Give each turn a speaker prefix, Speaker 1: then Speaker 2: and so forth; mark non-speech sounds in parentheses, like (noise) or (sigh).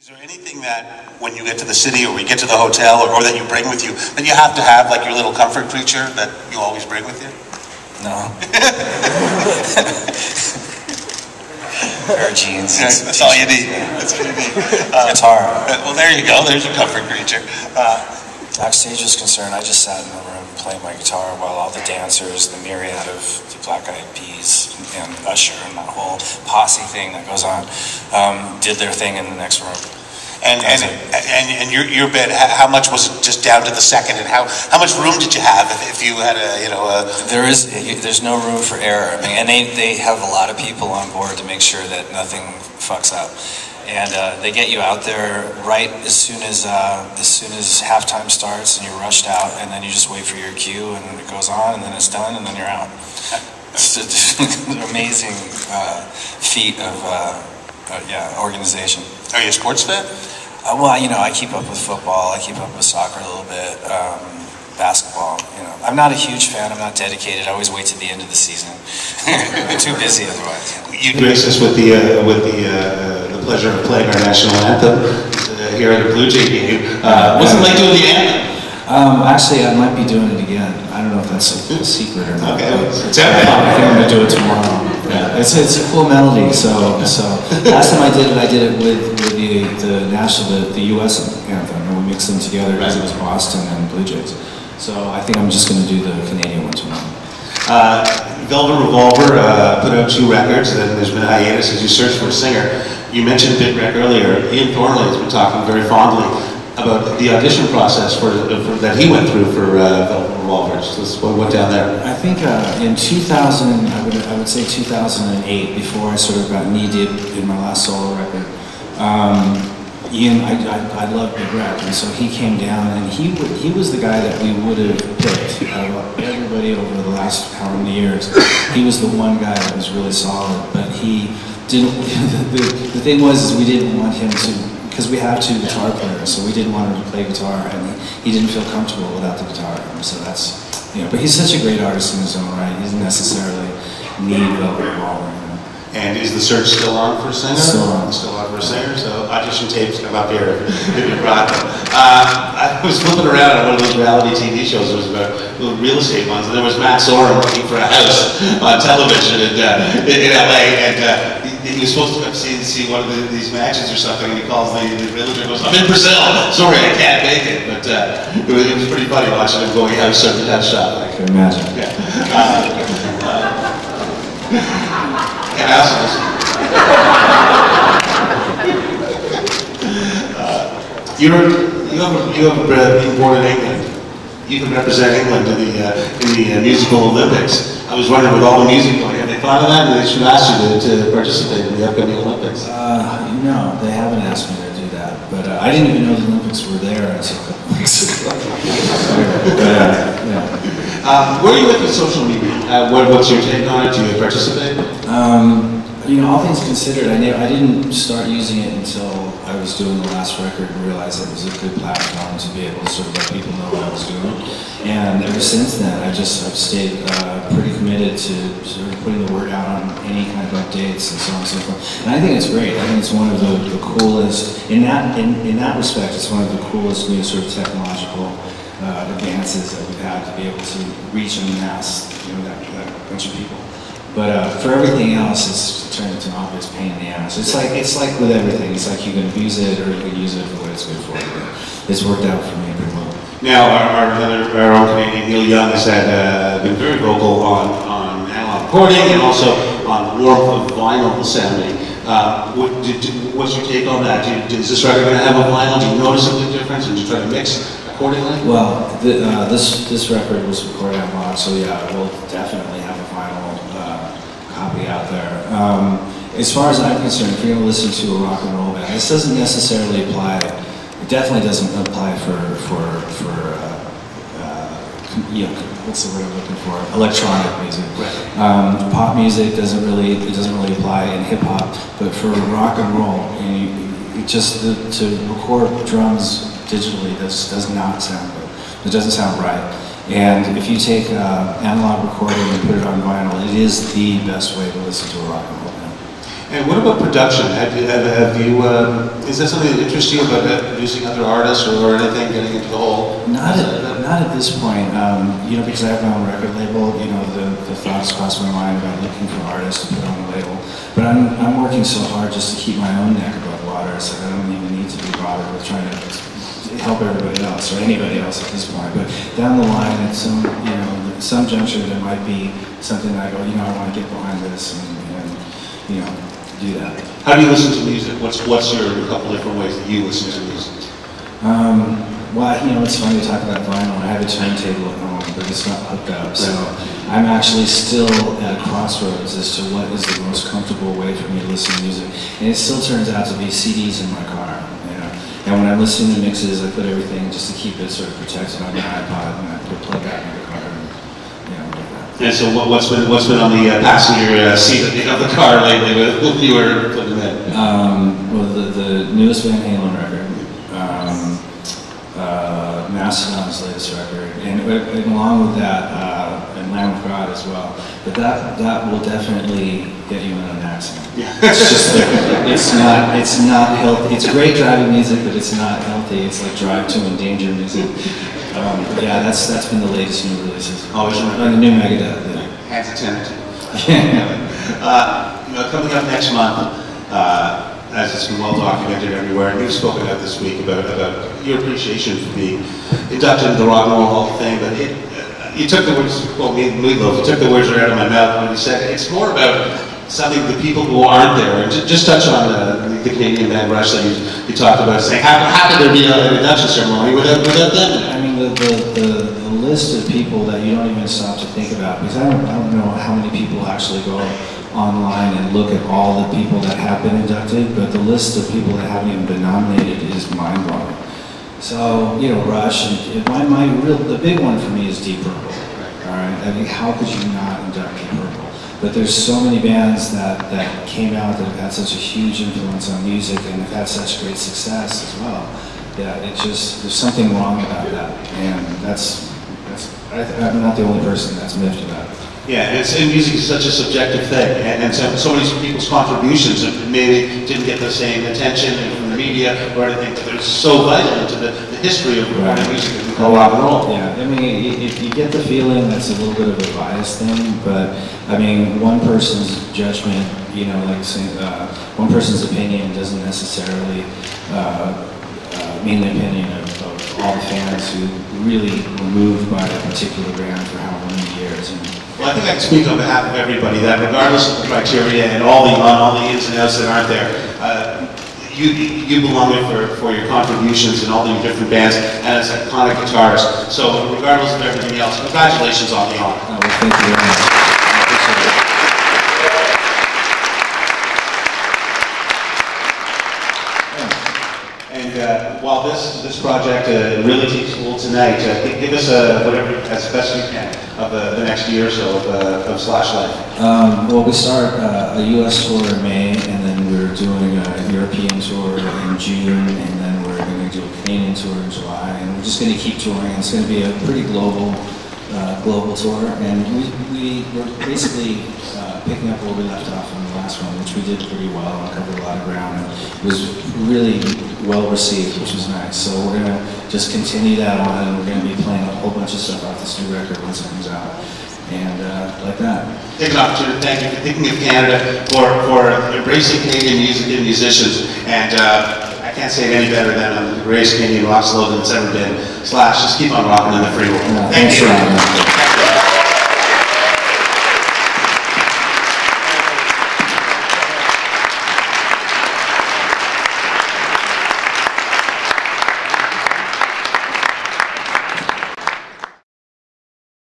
Speaker 1: Is there anything that when you get to the city or we get to the hotel or, or that you bring with you, that you have to have like your little comfort creature that you always bring with you?
Speaker 2: No. (laughs) pair of jeans.
Speaker 1: That's, that's all you need. That's all you need. Uh,
Speaker 2: Guitar.
Speaker 1: well, there you go. There's your comfort creature. Uh,
Speaker 2: Backstage was concerned, I just sat in the room playing my guitar while all the dancers, the myriad of the Black Eyed Peas and Usher and that whole posse thing that goes on, um, did their thing in the next room.
Speaker 1: and and, and and your your bed, how how much was it just down to the second, and how how much room did you have if, if you had a you know a
Speaker 2: There is, there's no room for error. I mean, and they, they have a lot of people on board to make sure that nothing fucks up. And uh, they get you out there right as soon as uh, as soon as halftime starts, and you're rushed out, and then you just wait for your cue, and it goes on, and then it's done, and then you're out. (laughs) It's (laughs) an amazing uh, feat of uh, uh, yeah organization.
Speaker 1: are you a sports fan?
Speaker 2: Uh, well, you know, I keep up with football. I keep up with soccer a little bit. Um, basketball. You know, I'm not a huge fan. I'm not dedicated. I always wait to the end of the season. I'm (laughs) too busy otherwise.
Speaker 1: You
Speaker 3: grace us with the uh, with the uh, the pleasure of playing our national anthem uh, here at a Blue Jay game. Uh, what's it like doing the anthem?
Speaker 4: Um, actually, I might be doing it again. I don't know if that's a, a secret or not.
Speaker 3: Okay, it's.
Speaker 4: I think I'm gonna do it tomorrow. Yeah, it's it's a cool melody. So so (laughs) last time I did it, I did it with, with the the national the, the U.S. anthem, and we mixed them together because it was Boston and Blue Jays. So I think I'm just gonna do the Canadian one tomorrow.
Speaker 3: Uh, Velvet Revolver uh, put out two records, and then there's been a hiatus as you search for a singer. You mentioned Big Wreck earlier. Ian Thornley has been talking very fondly about the audition process for, for that he went through for uh, Velvet Revolver. Just what went down there?
Speaker 4: I think uh, in 2000, I would, I would say 2008, before I sort of got knee deep in my last solo record, um, Ian, I, I, I love Big and so he came down, and he would, he was the guy that we would have picked out of everybody over the last how many years. He was the one guy that was really solid, but he didn't. (laughs) The, the thing was, is we didn't want him to, because we have two guitar players, so we didn't want him to play guitar, and he, he didn't feel comfortable without the guitar. So that's, you know, but he's such a great artist in his own right. He doesn't necessarily need Velvet Revolver. You know?
Speaker 3: And is the search still on for a singer?
Speaker 4: Still on.
Speaker 3: Still on for a singer. So audition tapes come up here if you brought (laughs) them. Uh, I was flipping around on one of those reality TV shows. It was about little real estate ones, and there was Matt Sorum looking for a house on television in, uh, in LA, and uh, he, was supposed to come see, see one of the, these matches or something, and he calls the, the realtor and goes, "I'm in Brazil. Sorry, I can't make it." But uh, it, was, it was pretty funny watching him going house to house shop.
Speaker 4: I can imagine.
Speaker 3: Yeah. Uh, uh, and assholes. Uh, You're, you have, a- you have a, been born in England. You can represent England in the, uh, in the uh, musical Olympics. I was wondering with all the music going, thought of that? They should ask you to, to participate in the upcoming Olympics.
Speaker 4: Uh, no, they haven't asked me to do that, but uh, I didn't even know the Olympics were there until a couple weeks ago. (laughs)
Speaker 3: Um, where are you with the social media? Uh, what, what's your take on it? Do you participate?
Speaker 4: Um, you know, all things considered, I, ne- I didn't start using it until I was doing the last record and realized it was a good platform to be able to sort of let people know what I was doing. And ever since then, I just I've stayed uh, pretty committed to sort of putting the word out on any kind of updates and so on and so forth. And I think it's great. I think it's one of the, the coolest in that in, in that respect. It's one of the coolest new sort of technological uh, advances that we've had to be able to reach and mass you know that, that bunch of people. But uh, for everything else, it's turned into an obvious pain in the ass. It's like it's like with everything. It's like you can abuse it or you can use it for what it's good for. But it's worked out for me pretty well.
Speaker 3: Now, our, our, our own Canadian Neil Young has had, uh, been very vocal on, on analog recording and also on the warmth of vinyl sounding. Uh, what, did, did- what's your take on that? You, is this record going to have a vinyl? Do you notice a big difference and do you try to mix accordingly?
Speaker 4: Well, the, uh, this this record was recorded on Mod, so yeah, we'll definitely have a vinyl copy out there. Um, as far as I'm concerned, if you're going to listen to a rock and roll band, this doesn't necessarily apply. It definitely doesn't apply for for for uh, uh, you know, what's the word I'm looking for? Electronic music. Um, pop music doesn't really it doesn't really apply in hip hop, but for rock and roll, you, you just the, to record drums digitally this does not sound good. It doesn't sound right. And if you take uh, analog recording and put it on vinyl, it is the best way to listen to a rock and roll band.
Speaker 3: And what about production? Have you, have, have you um, is that something that interests you about uh, producing other artists or, or anything, getting into the whole?
Speaker 4: Not at, not at this point, um, you know, because I have my own record label, you know, the, the thoughts cross my mind about looking for artists to put on the label. But I'm, I'm working so hard just to keep my own neck above water, so I don't even need to be bothered with trying to help everybody else or anybody else at this point. But down the line, at some, you know, some juncture, there might be something that I go, you know, I want to get behind this and, and you know, do that.
Speaker 3: How do you listen to music? What's what's your a couple different ways that you listen to music?
Speaker 4: Um, well, you know, it's funny to talk about vinyl. I have a turntable at home, but it's not hooked up. So I'm actually still at a crossroads as to what is the most comfortable way for me to listen to music. And it still turns out to be CDs in my car. And when I'm listening to mixes, I put everything just to keep it sort of protected on the iPod, and I put plug that in the car. And, you know, that.
Speaker 3: And so what, what's been what's been on the uh, passenger uh, seat of the, of the car lately with you were putting in?
Speaker 4: Um, well, the, the newest Van Halen record, um, uh, Mastodon's latest record, and, and along with that, uh, and Lamb of God as well. But that that will definitely get you in an accident.
Speaker 3: Yeah.
Speaker 4: It's just it's not it's not healthy. It's great driving music, but it's not healthy. It's like drive to endanger music. Um, yeah, that's that's been the latest new releases.
Speaker 3: Always
Speaker 4: Uh, the new Megadeth. Yeah.
Speaker 3: Hands attended. (laughs)
Speaker 4: Yeah.
Speaker 3: Uh, you know, coming up next month, uh, as it's been well documented everywhere, and you've spoken out this week about, about your appreciation for being inducted into the Rock and Roll Hall of Fame, but it, you took the words, well, me, Meatloaf, you took the words right out of my mouth when you said it's more about something the people who aren't there, and ju- just touch on uh, the Canadian band Rush that you, you talked about, saying how, how could there be an induction ceremony without, without them?
Speaker 4: I mean, the, the, the, the list of people that you don't even stop to think about, because I don't, I don't know how many people actually go online and look at all the people that have been inducted, but the list of people that haven't even been nominated is mind-blowing. So, you know, Rush, and my, my real, the big one for me is Deep Purple. All right, I mean, how could you not induct Deep Purple? But there's so many bands that, that came out that have had such a huge influence on music and have had such great success as well. Yeah, it just, there's something wrong about that. And that's, that's I, I'm not the only person that's miffed about it.
Speaker 3: Yeah, and, it's, and music is such a subjective thing, and, and so, so many people's contributions maybe didn't get the same attention media or anything, they're so vital into the, the history of music we call rock and roll.
Speaker 4: Yeah, I mean, you, you- get the feeling that's a little bit of a biased thing, but I mean, one person's judgment, you know, like saying, uh, one person's opinion doesn't necessarily uh, uh, mean the opinion of, of all the fans who really were moved by a particular band for how many years. And,
Speaker 3: Well, I think I can speak on behalf of everybody that regardless of the criteria and all the, all the ins and outs that aren't there, uh, you, you belong there for, for your contributions and all the different bands and as iconic guitarist. So regardless of everything else, congratulations on the honor.
Speaker 4: uh, well, thank you very much. I appreciate it.
Speaker 3: And uh, while this, this project uh, really takes hold tonight, uh, give us uh, whatever, as best you can, of uh, the next year or so of, uh, of Slash Life.
Speaker 4: Um, well, we start uh, a U.S. tour in May, we're doing a European tour in June, and then we're going to do a Canadian tour in July, and we're just going to keep touring. It's going to be a pretty global, uh, global tour, and we, we we're basically uh, picking up where we left off on the last one, which we did pretty well and covered a lot of ground, and it was really well received, which was nice. So we're going to just continue that on, and we're going to be playing a whole bunch of stuff off this new record once it comes out, and uh, like that.
Speaker 3: Take an opportunity to thank you for thinking of Canada, for, for embracing Canadian music and musicians. And uh, I can't say it any better than uh, the greatest Canadian rock slogan that's ever been. Slash, just keep on rocking on the free world.
Speaker 4: Uh,
Speaker 3: Thank
Speaker 4: thanks
Speaker 3: you.
Speaker 4: for having me.